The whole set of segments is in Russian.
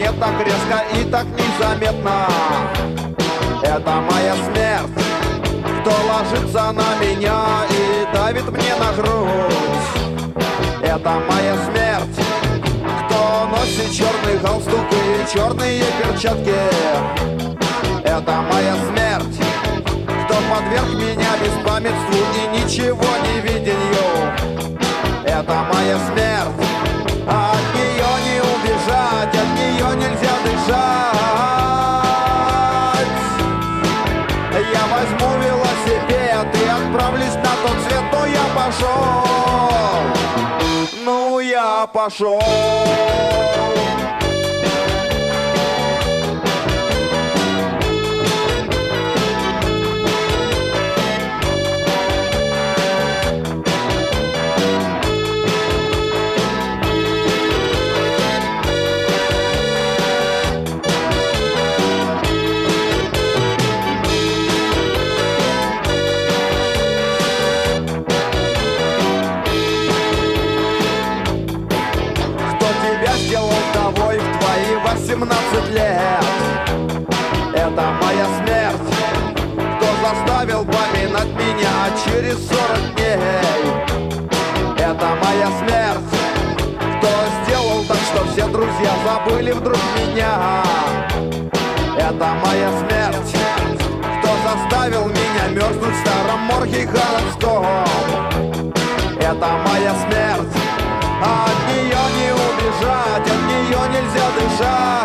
мне так резко и так незаметно. Это моя смерть Кто ложится на меня и давит мне на грудь. Это моя смерть Кто носит черный галстук и черные перчатки. Это моя смерть Кто подверг меня беспамятству и ничего не виденью пошел. Ну, я пошел. Сделал вдовой в твои 18 лет? Это моя смерть Кто заставил поминать меня через 40 дней? Это моя смерть Кто сделал так, что все друзья забыли вдруг меня? Это моя смерть Кто заставил меня мерзнуть в старом морге городском? Это моя смерть а От нее не дышать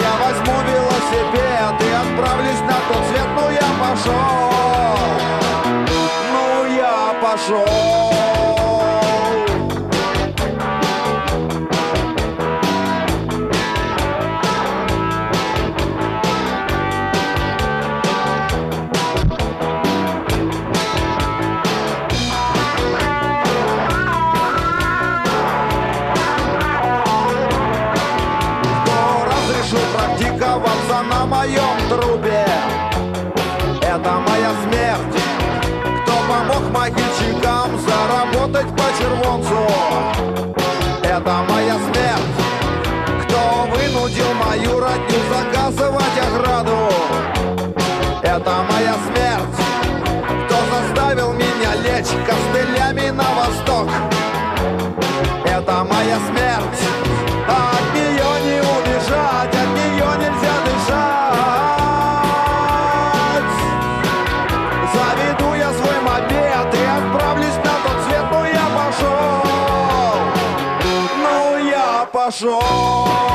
Я возьму велосипед и отправлюсь на тот свет. Ну я пошел, ну я пошел на моем трубе? Это моя смерть Кто помог могильщикам заработать по червонцу? Пошел